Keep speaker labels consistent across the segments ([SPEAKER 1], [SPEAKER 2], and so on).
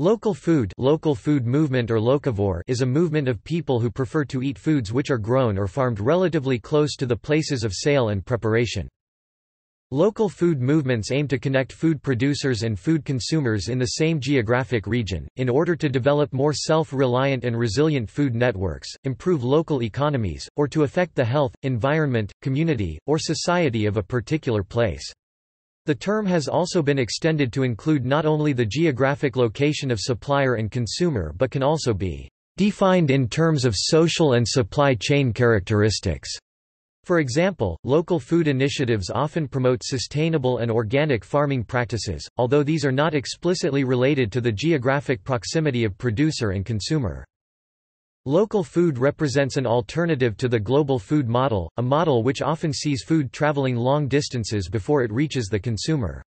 [SPEAKER 1] Local food, local food movement or locavore is a movement of people who prefer to eat foods which are grown or farmed relatively close to the places of sale and preparation. Local food movements aim to connect food producers and food consumers in the same geographic region, in order to develop more self-reliant and resilient food networks, improve local economies, or to affect the health, environment, community, or society of a particular place. The term has also been extended to include not only the geographic location of supplier and consumer but can also be defined in terms of social and supply chain characteristics. For example, local food initiatives often promote sustainable and organic farming practices, although these are not explicitly related to the geographic proximity of producer and consumer. Local food represents an alternative to the global food model, a model which often sees food traveling long distances before it reaches the consumer.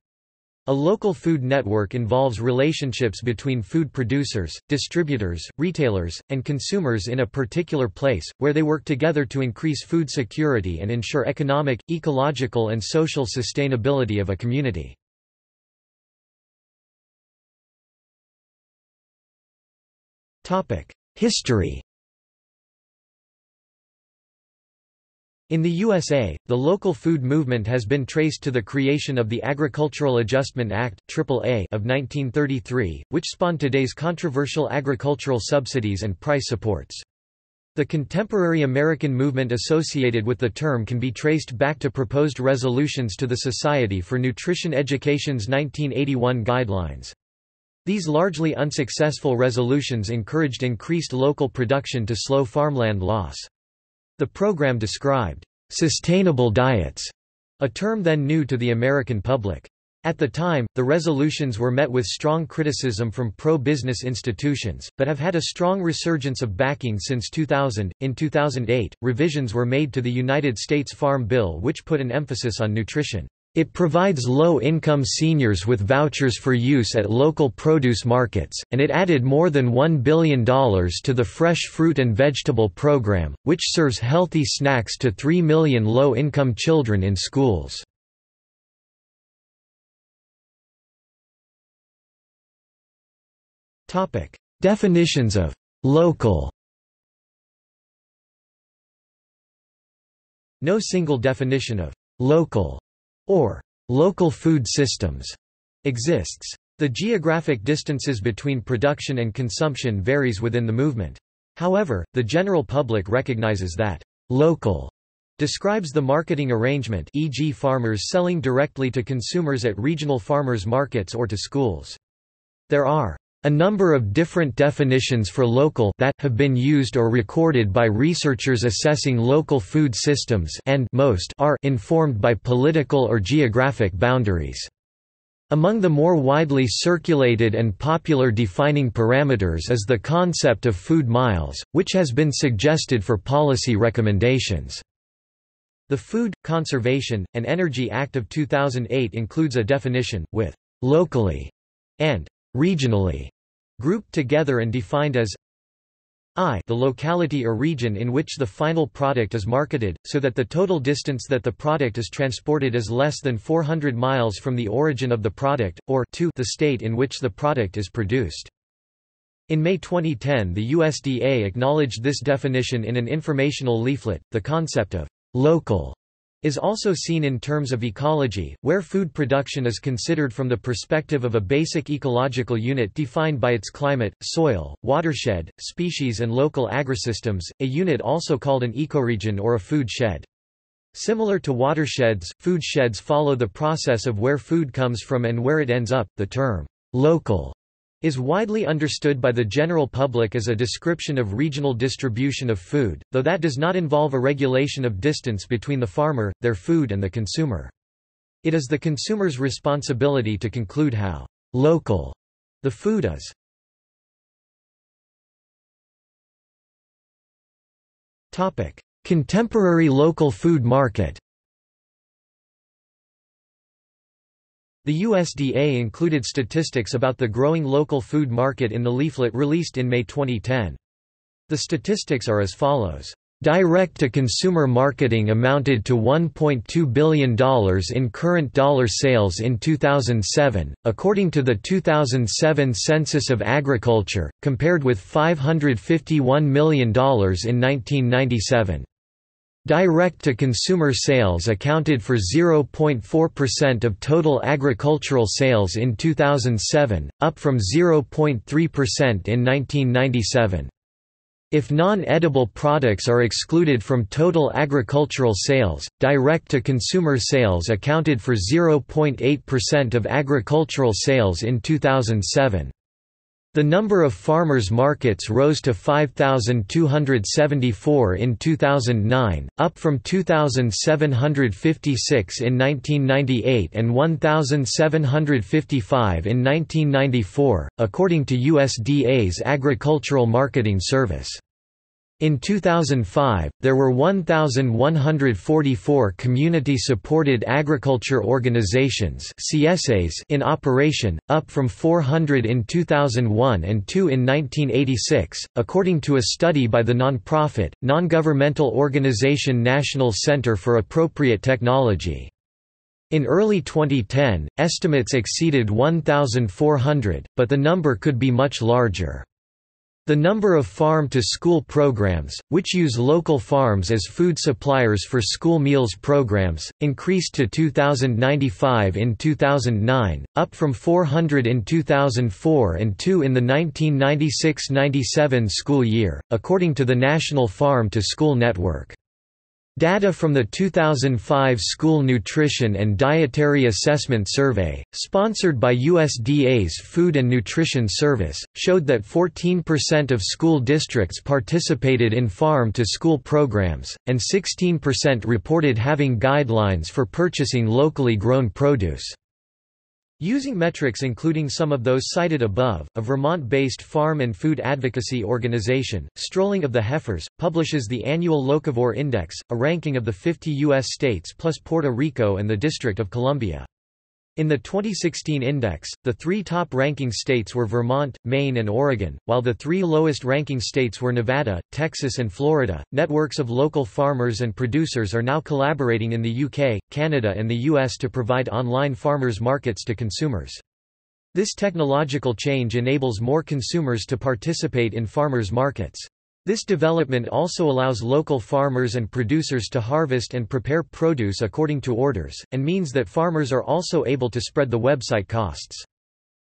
[SPEAKER 1] A local food network involves relationships between food producers, distributors, retailers, and consumers in a particular place, where they work together to increase food security and ensure economic, ecological and social sustainability of a community. History In the USA, the local food movement has been traced to the creation of the Agricultural Adjustment Act AAA of 1933, which spawned today's controversial agricultural subsidies and price supports. The contemporary American movement associated with the term can be traced back to proposed resolutions to the Society for Nutrition Education's 1981 guidelines. These largely unsuccessful resolutions encouraged increased local production to slow farmland loss. The program described sustainable diets, a term then new to the American public. At the time, the resolutions were met with strong criticism from pro-business institutions, but have had a strong resurgence of backing since 2000. In 2008, revisions were made to the United States Farm Bill which put an emphasis on nutrition. It provides low-income seniors with vouchers for use at local produce markets, and it added more than $1 billion to the Fresh Fruit and Vegetable Program, which serves healthy snacks to 3 million low-income children in schools. Definitions of «local» No single definition of «local» or local food systems exists. The geographic distances between production and consumption varies within the movement. However, the general public recognizes that local describes the marketing arrangement e.g. farmers selling directly to consumers at regional farmers markets or to schools. There are a number of different definitions for local that have been used or recorded by researchers assessing local food systems and most are informed by political or geographic boundaries. Among the more widely circulated and popular defining parameters is the concept of food miles, which has been suggested for policy recommendations. The Food, Conservation, and Energy Act of 2008 includes a definition, with «locally» and regionally, grouped together and defined as I the locality or region in which the final product is marketed, so that the total distance that the product is transported is less than 400 miles from the origin of the product, or 2 the state in which the product is produced. In May 2010 the USDA acknowledged this definition in an informational leaflet. The concept of local is also seen in terms of ecology, where food production is considered from the perspective of a basic ecological unit defined by its climate, soil, watershed, species and local agrisystems, a unit also called an ecoregion or a food shed. Similar to watersheds, food sheds follow the process of where food comes from and where it ends up. The term local is widely understood by the general public as a description of regional distribution of food, though that does not involve a regulation of distance between the farmer, their food and the consumer. It is the consumer's responsibility to conclude how local the food is. Contemporary local food market The USDA included statistics about the growing local food market in the leaflet released in May 2010. The statistics are as follows. Direct-to-consumer marketing amounted to $1.2 billion in current dollar sales in 2007, according to the 2007 Census of Agriculture, compared with $551 million in 1997. Direct-to-consumer sales accounted for 0.4% of total agricultural sales in 2007, up from 0.3% in 1997. If non-edible products are excluded from total agricultural sales, direct-to-consumer sales accounted for 0.8% of agricultural sales in 2007. The number of farmers markets rose to 5,274 in 2009, up from 2,756 in 1998 and 1,755 in 1994, according to USDA's Agricultural Marketing Service. In 2005, there were 1,144 community-supported agriculture organizations CSAs in operation, up from 400 in 2001 and 2 in 1986, according to a study by the nonprofit, non-governmental organization National Center for Appropriate Technology. In early 2010, estimates exceeded 1,400, but the number could be much larger. The number of farm-to-school programs, which use local farms as food suppliers for school meals programs, increased to 2,095 in 2009, up from 400 in 2004 and 2 in the 1996–97 school year, according to the National Farm-to-School Network. Data from the 2005 School Nutrition and Dietary Assessment Survey, sponsored by USDA's Food and Nutrition Service, showed that 14% of school districts participated in farm-to-school programs, and 16% reported having guidelines for purchasing locally grown produce. Using metrics including some of those cited above, a Vermont-based farm and food advocacy organization, Strolling of the Heifers, publishes the annual Locavore Index, a ranking of the 50 U.S. states plus Puerto Rico and the District of Columbia. In the 2016 index, the three top-ranking states were Vermont, Maine and Oregon, while the three lowest-ranking states were Nevada, Texas and Florida. Networks of local farmers and producers are now collaborating in the UK, Canada and the US to provide online farmers markets to consumers. This technological change enables more consumers to participate in farmers markets. This development also allows local farmers and producers to harvest and prepare produce according to orders, and means that farmers are also able to spread the website costs.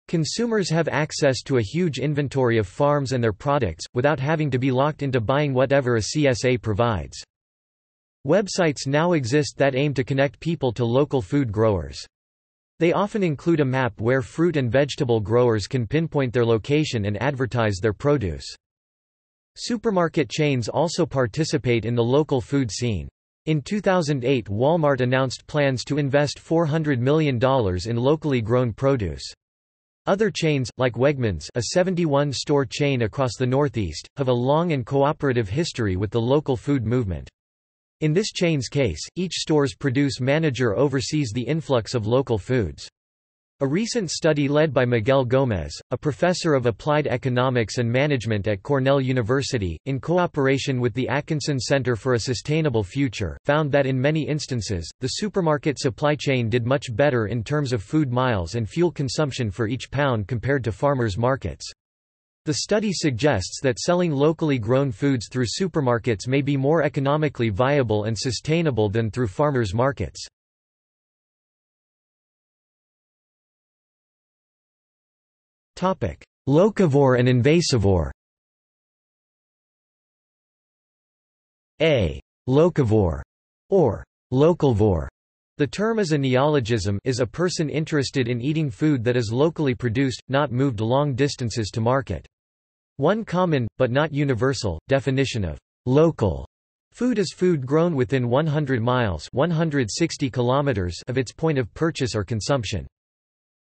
[SPEAKER 1] Consumers have access to a huge inventory of farms and their products, without having to be locked into buying whatever a CSA provides. Websites now exist that aim to connect people to local food growers. They often include a map where fruit and vegetable growers can pinpoint their location and advertise their produce. Supermarket chains also participate in the local food scene. In 2008 Walmart announced plans to invest $400 million in locally grown produce. Other chains, like Wegmans a 71-store chain across the Northeast, have a long and cooperative history with the local food movement. In this chain's case, each store's produce manager oversees the influx of local foods. A recent study led by Miguel Gómez, a professor of applied economics and management at Cornell University, in cooperation with the Atkinson Center for a Sustainable Future, found that in many instances, the supermarket supply chain did much better in terms of food miles and fuel consumption for each pound compared to farmers' markets. The study suggests that selling locally grown foods through supermarkets may be more economically viable and sustainable than through farmers' markets. Locavore and invasivore A. Locavore, or localvore, the term is a neologism is a person interested in eating food that is locally produced, not moved long distances to market. One common, but not universal, definition of local food is food grown within 100 miles 160 kilometers of its point of purchase or consumption.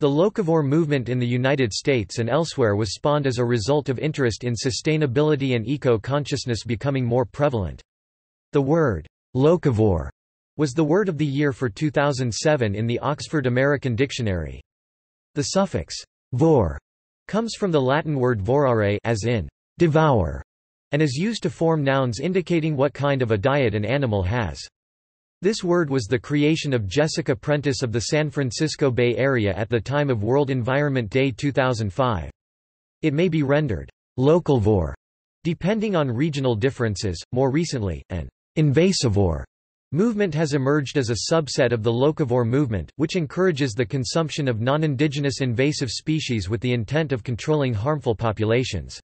[SPEAKER 1] The locavore movement in the United States and elsewhere was spawned as a result of interest in sustainability and eco-consciousness becoming more prevalent. The word, locavore, was the word of the year for 2007 in the Oxford American Dictionary. The suffix, vor, comes from the Latin word vorare as in, devour, and is used to form nouns indicating what kind of a diet an animal has. This word was the creation of Jessica Prentice of the San Francisco Bay Area at the time of World Environment Day 2005. It may be rendered localvore, depending on regional differences. More recently, an invasivore movement has emerged as a subset of the locavore movement, which encourages the consumption of non-indigenous invasive species with the intent of controlling harmful populations.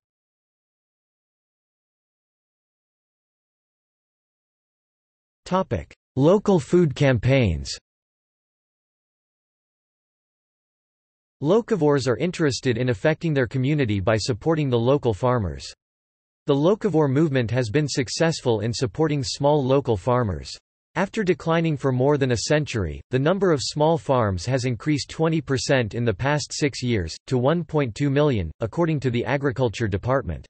[SPEAKER 1] Topic: Local food campaigns Locavores are interested in affecting their community by supporting the local farmers. The locavore movement has been successful in supporting small local farmers. After declining for more than a century, the number of small farms has increased 20% in the past six years, to 1.2 million, according to the Agriculture Department.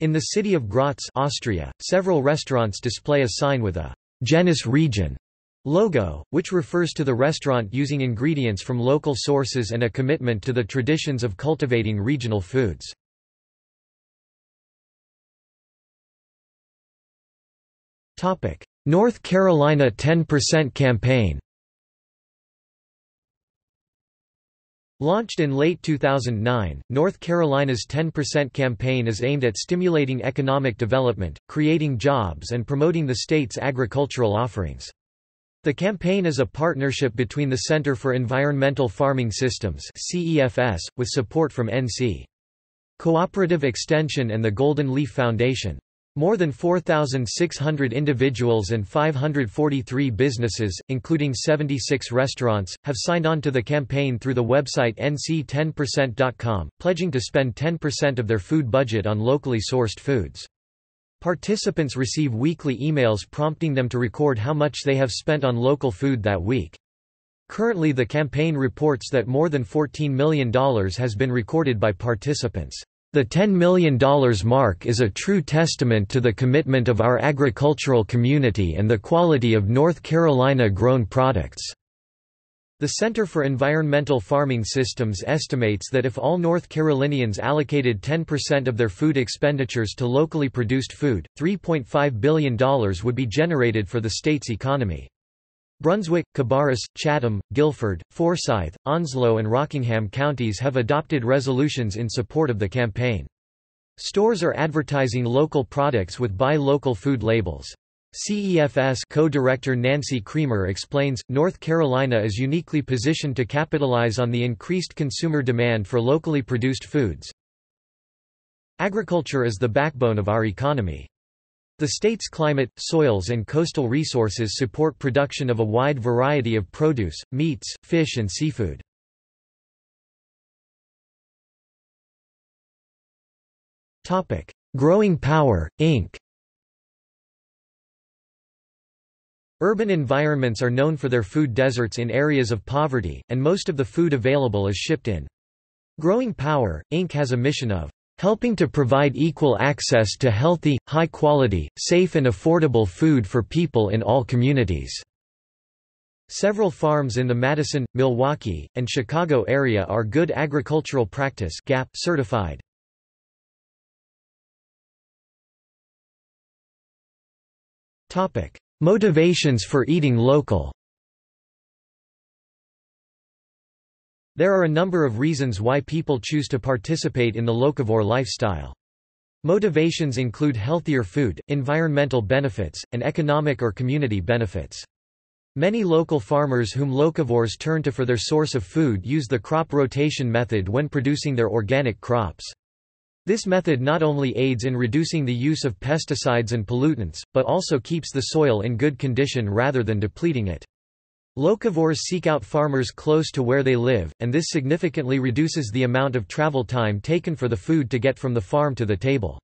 [SPEAKER 1] In the city of Graz Austria, several restaurants display a sign with a Genuss Region logo, which refers to the restaurant using ingredients from local sources and a commitment to the traditions of cultivating regional foods. North Carolina 10% campaign Launched in late 2009, North Carolina's 10% campaign is aimed at stimulating economic development, creating jobs and promoting the state's agricultural offerings. The campaign is a partnership between the Center for Environmental Farming Systems CEFS, with support from NC. Cooperative Extension and the Golden Leaf Foundation. More than 4,600 individuals and 543 businesses, including 76 restaurants, have signed on to the campaign through the website nc10%.com, pledging to spend 10% of their food budget on locally sourced foods. Participants receive weekly emails prompting them to record how much they have spent on local food that week. Currently the campaign reports that more than $14 million has been recorded by participants. The $10 million mark is a true testament to the commitment of our agricultural community and the quality of North Carolina-grown products. The Center for Environmental Farming Systems estimates that if all North Carolinians allocated 10% of their food expenditures to locally produced food, $3.5 billion would be generated for the state's economy. Brunswick, Cabarrus, Chatham, Guilford, Forsyth, Onslow and Rockingham counties have adopted resolutions in support of the campaign. Stores are advertising local products with Buy Local food labels. CEFS co-director Nancy Creamer explains, North Carolina is uniquely positioned to capitalize on the increased consumer demand for locally produced foods. Agriculture is the backbone of our economy. The state's climate, soils and coastal resources support production of a wide variety of produce, meats, fish and seafood. Growing Power, Inc. Urban environments are known for their food deserts in areas of poverty, and most of the food available is shipped in. Growing Power, Inc. has a mission of helping to provide equal access to healthy, high-quality, safe and affordable food for people in all communities." Several farms in the Madison, Milwaukee, and Chicago area are Good Agricultural Practice GAP certified. Motivations for eating local There are a number of reasons why people choose to participate in the locavore lifestyle. Motivations include healthier food, environmental benefits, and economic or community benefits. Many local farmers whom locavores turn to for their source of food use the crop rotation method when producing their organic crops. This method not only aids in reducing the use of pesticides and pollutants, but also keeps the soil in good condition rather than depleting it. Locavores seek out farmers close to where they live, and this significantly reduces the amount of travel time taken for the food to get from the farm to the table.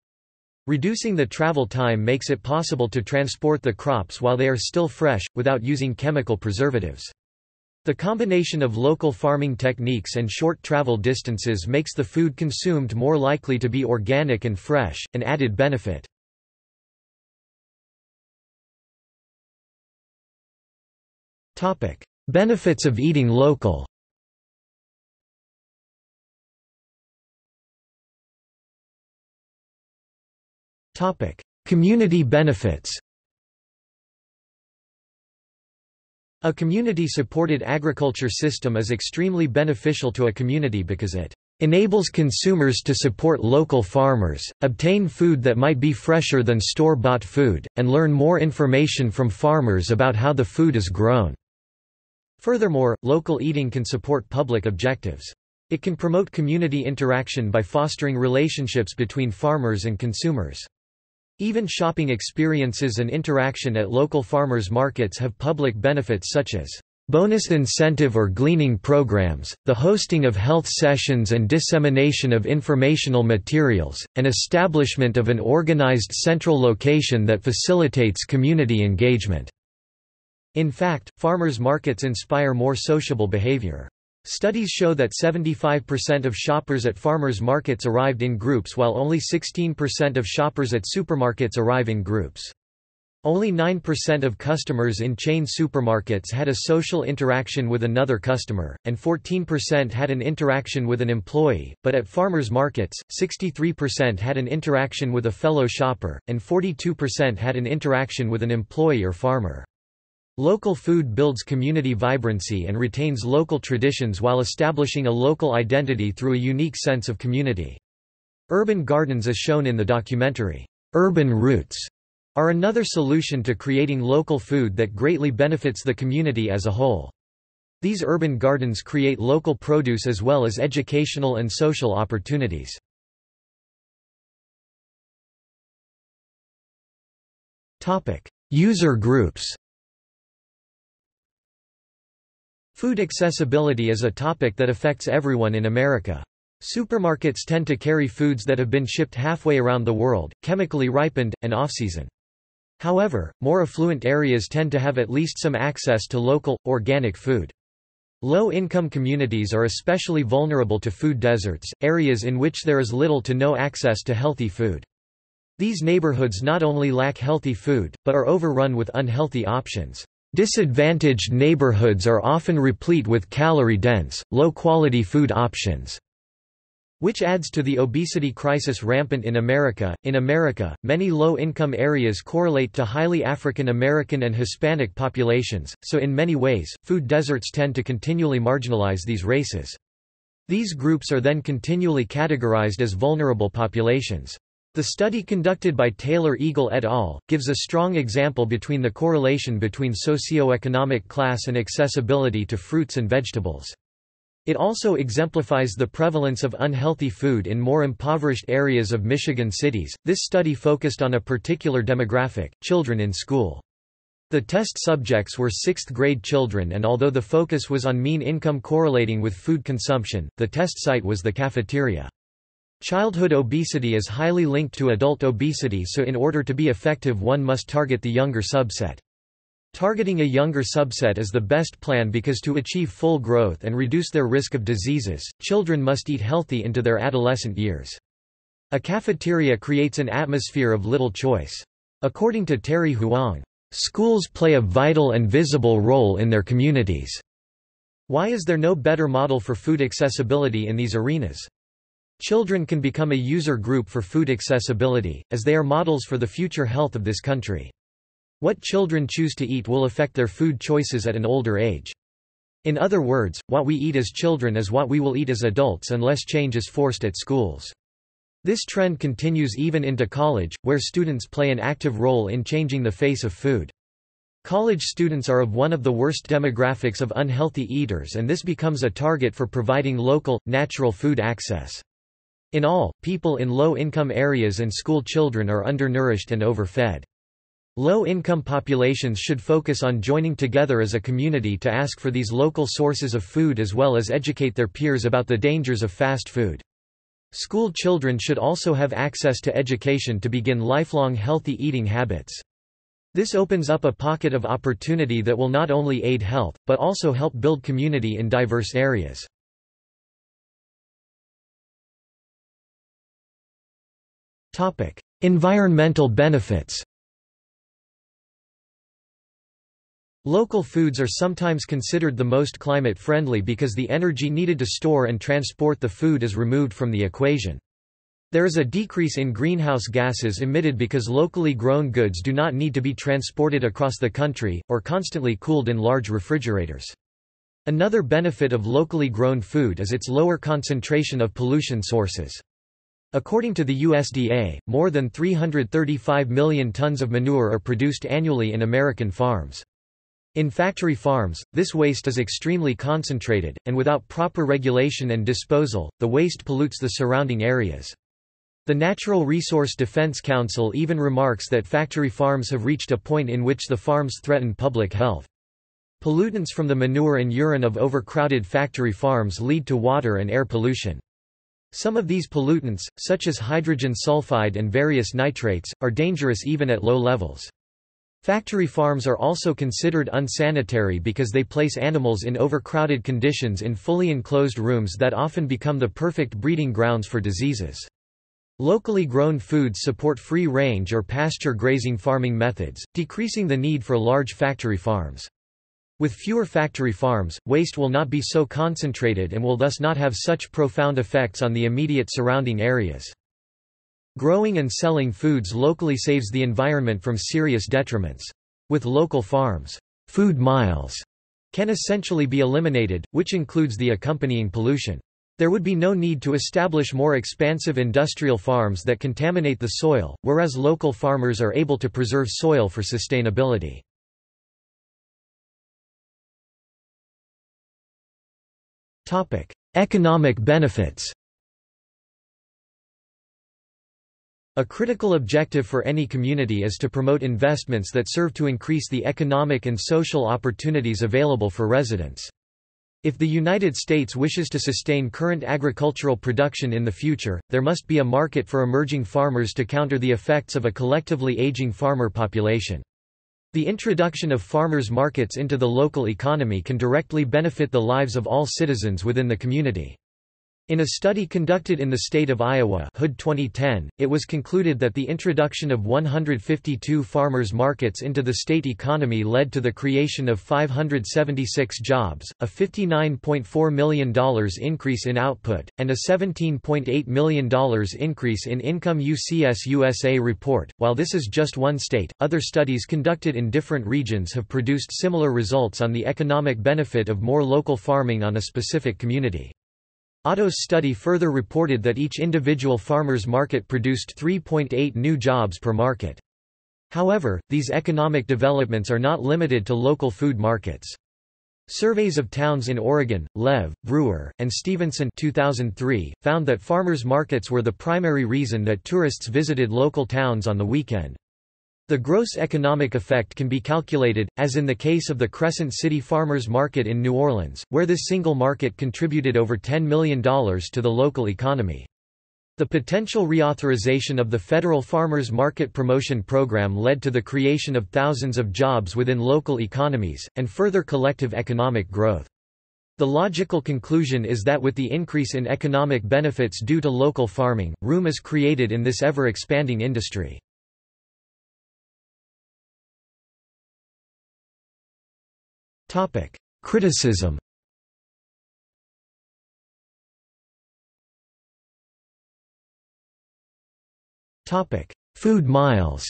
[SPEAKER 1] Reducing the travel time makes it possible to transport the crops while they are still fresh, without using chemical preservatives. The combination of local farming techniques and short travel distances makes the food consumed more likely to be organic and fresh, an added benefit. Topic: Benefits of eating local. Topic: Community benefits A community-supported agriculture system is extremely beneficial to a community because it enables consumers to support local farmers, obtain food that might be fresher than store-bought food, and learn more information from farmers about how the food is grown. Furthermore, local eating can support public objectives. It can promote community interaction by fostering relationships between farmers and consumers. Even shopping experiences and interaction at local farmers markets have public benefits such as bonus incentive or gleaning programs, the hosting of health sessions and dissemination of informational materials, and establishment of an organized central location that facilitates community engagement. In fact, farmers markets inspire more sociable behavior. Studies show that 75% of shoppers at farmers markets arrived in groups while only 16% of shoppers at supermarkets arrive in groups. Only 9% of customers in chain supermarkets had a social interaction with another customer, and 14% had an interaction with an employee, but at farmers markets, 63% had an interaction with a fellow shopper, and 42% had an interaction with an employee or farmer. Local food builds community vibrancy and retains local traditions while establishing a local identity through a unique sense of community. Urban gardens as shown in the documentary, Urban Roots, are another solution to creating local food that greatly benefits the community as a whole. These urban gardens create local produce as well as educational and social opportunities. User groups Food accessibility is a topic that affects everyone in America. Supermarkets tend to carry foods that have been shipped halfway around the world, chemically ripened, and off-season. However, more affluent areas tend to have at least some access to local, organic food. Low-income communities are especially vulnerable to food deserts, areas in which there is little to no access to healthy food. These neighborhoods not only lack healthy food, but are overrun with unhealthy options. Disadvantaged neighborhoods are often replete with calorie-dense, low-quality food options. Which adds to the obesity crisis rampant in America. In America, many low-income areas correlate to highly African American and Hispanic populations, so in many ways, food deserts tend to continually marginalize these races. These groups are then continually categorized as vulnerable populations. The study conducted by Taylor Eagle et al. gives a strong example between the correlation between socioeconomic class and accessibility to fruits and vegetables. It also exemplifies the prevalence of unhealthy food in more impoverished areas of Michigan cities. This study focused on a particular demographic children in school. The test subjects were sixth grade children, and although the focus was on mean income correlating with food consumption, the test site was the cafeteria. Childhood obesity is highly linked to adult obesity so in order to be effective one must target the younger subset. Targeting a younger subset is the best plan because to achieve full growth and reduce their risk of diseases, children must eat healthy into their adolescent years. A cafeteria creates an atmosphere of little choice. According to Terry Huang, "...schools play a vital and visible role in their communities." Why is there no better model for food accessibility in these arenas? Children can become a user group for food accessibility, as they are models for the future health of this country. What children choose to eat will affect their food choices at an older age. In other words, what we eat as children is what we will eat as adults unless change is forced at schools. This trend continues even into college, where students play an active role in changing the face of food. College students are of one of the worst demographics of unhealthy eaters and this becomes a target for providing local, natural food access. In all, people in low-income areas and school children are undernourished and overfed. Low-income populations should focus on joining together as a community to ask for these local sources of food as well as educate their peers about the dangers of fast food. School children should also have access to education to begin lifelong healthy eating habits. This opens up a pocket of opportunity that will not only aid health, but also help build community in diverse areas. Environmental benefits Local foods are sometimes considered the most climate-friendly because the energy needed to store and transport the food is removed from the equation. There is a decrease in greenhouse gases emitted because locally grown goods do not need to be transported across the country, or constantly cooled in large refrigerators. Another benefit of locally grown food is its lower concentration of pollution sources. According to the USDA, more than 335 million tons of manure are produced annually in American farms. In factory farms, this waste is extremely concentrated, and without proper regulation and disposal, the waste pollutes the surrounding areas. The Natural Resource Defense Council even remarks that factory farms have reached a point in which the farms threaten public health. Pollutants from the manure and urine of overcrowded factory farms lead to water and air pollution. Some of these pollutants, such as hydrogen sulfide and various nitrates, are dangerous even at low levels. Factory farms are also considered unsanitary because they place animals in overcrowded conditions in fully enclosed rooms that often become the perfect breeding grounds for diseases. Locally grown foods support free-range or pasture grazing farming methods, decreasing the need for large factory farms. With fewer factory farms, waste will not be so concentrated and will thus not have such profound effects on the immediate surrounding areas. Growing and selling foods locally saves the environment from serious detriments. With local farms, food miles can essentially be eliminated, which includes the accompanying pollution. There would be no need to establish more expansive industrial farms that contaminate the soil, whereas local farmers are able to preserve soil for sustainability. Economic benefits A critical objective for any community is to promote investments that serve to increase the economic and social opportunities available for residents. If the United States wishes to sustain current agricultural production in the future, there must be a market for emerging farmers to counter the effects of a collectively aging farmer population. The introduction of farmers' markets into the local economy can directly benefit the lives of all citizens within the community. In a study conducted in the state of Iowa Hood 2010, it was concluded that the introduction of 152 farmers markets into the state economy led to the creation of 576 jobs, a $59.4 million increase in output, and a $17.8 million increase in income UCS USA report. While this is just one state, other studies conducted in different regions have produced similar results on the economic benefit of more local farming on a specific community. Otto's study further reported that each individual farmer's market produced 3.8 new jobs per market. However, these economic developments are not limited to local food markets. Surveys of towns in Oregon, Lev, Brewer, and Stevenson 2003, found that farmers' markets were the primary reason that tourists visited local towns on the weekend. The gross economic effect can be calculated, as in the case of the Crescent City Farmers Market in New Orleans, where this single market contributed over $10 million to the local economy. The potential reauthorization of the federal Farmers Market Promotion Program led to the creation of thousands of jobs within local economies, and further collective economic growth. The logical conclusion is that with the increase in economic benefits due to local farming, room is created in this ever-expanding industry. Topic: Criticism. Topic: Food miles.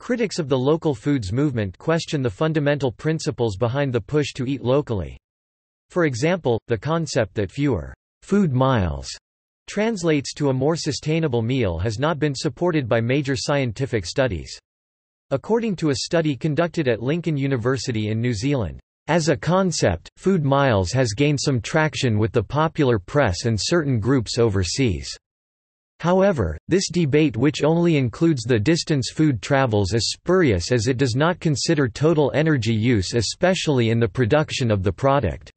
[SPEAKER 1] Critics of the local foods movement question the fundamental principles behind the push to eat locally. For example, the concept that fewer food miles translates to a more sustainable meal has not been supported by major scientific studies. According to a study conducted at Lincoln University in New Zealand, as a concept, food miles has gained some traction with the popular press and certain groups overseas. However, this debate which only includes the distance food travels is spurious as it does not consider total energy use especially in the production of the product.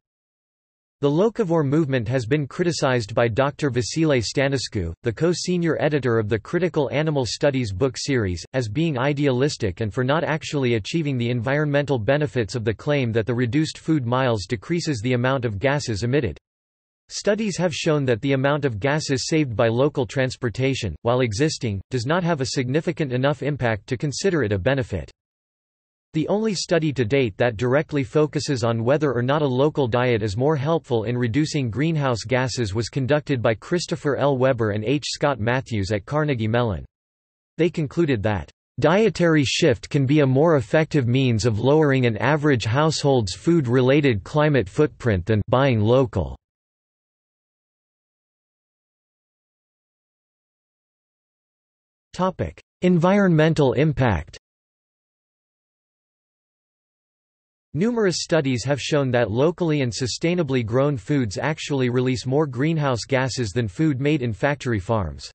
[SPEAKER 1] The locavore movement has been criticized by Dr. Vasile Stanescu, the co-senior editor of the Critical Animal Studies book series, as being idealistic and for not actually achieving the environmental benefits of the claim that the reduced food miles decreases the amount of gases emitted. Studies have shown that the amount of gases saved by local transportation, while existing, does not have a significant enough impact to consider it a benefit. The only study to date that directly focuses on whether or not a local diet is more helpful in reducing greenhouse gases was conducted by Christopher L. Weber and H. Scott Matthews at Carnegie Mellon. They concluded that, "...dietary shift can be a more effective means of lowering an average household's food-related climate footprint than buying local." environmental impact Numerous studies have shown that locally and sustainably grown foods actually release more greenhouse gases than food made in factory farms.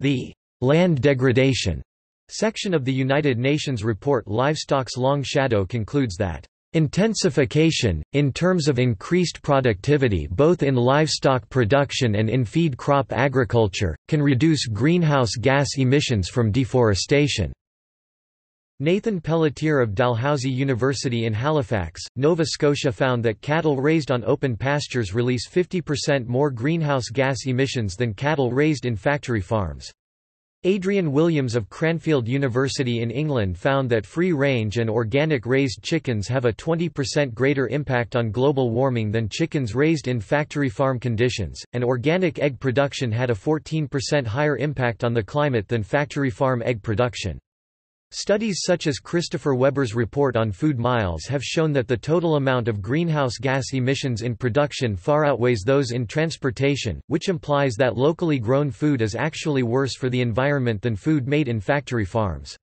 [SPEAKER 1] The land degradation section of the United Nations report Livestock's Long Shadow concludes that Intensification, in terms of increased productivity both in livestock production and in feed crop agriculture, can reduce greenhouse gas emissions from deforestation. Nathan Pelletier of Dalhousie University in Halifax, Nova Scotia found that cattle raised on open pastures release 50% more greenhouse gas emissions than cattle raised in factory farms. Adrian Williams of Cranfield University in England found that free-range and organic raised chickens have a 20% greater impact on global warming than chickens raised in factory farm conditions, and organic egg production had a 14% higher impact on the climate than factory farm egg production. Studies such as Christopher Weber's report on food miles have shown that the total amount of greenhouse gas emissions in production far outweighs those in transportation, which implies that locally grown food is actually worse for the environment than food made in factory farms.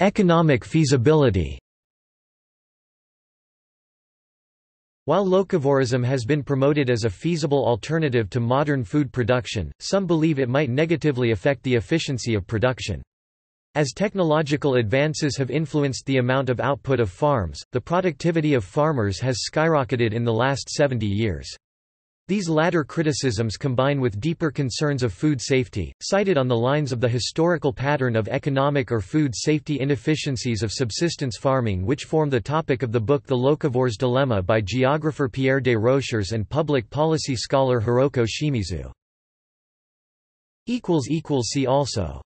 [SPEAKER 1] Economic feasibility While locavorism has been promoted as a feasible alternative to modern food production, some believe it might negatively affect the efficiency of production. As technological advances have influenced the amount of output of farms, the productivity of farmers has skyrocketed in the last 70 years. These latter criticisms combine with deeper concerns of food safety, cited on the lines of the historical pattern of economic or food safety inefficiencies of subsistence farming which form the topic of the book The Locavore's Dilemma by geographer Pierre Desrochers and public policy scholar Hiroko Shimizu. See also